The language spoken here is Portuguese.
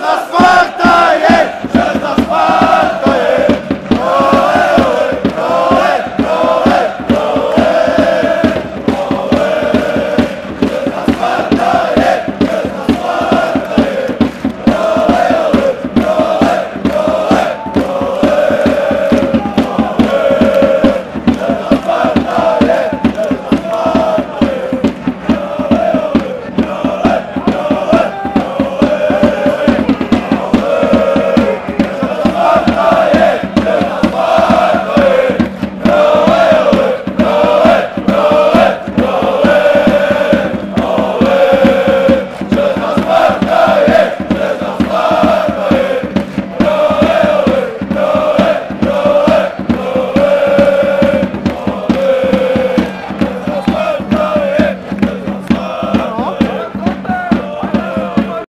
nas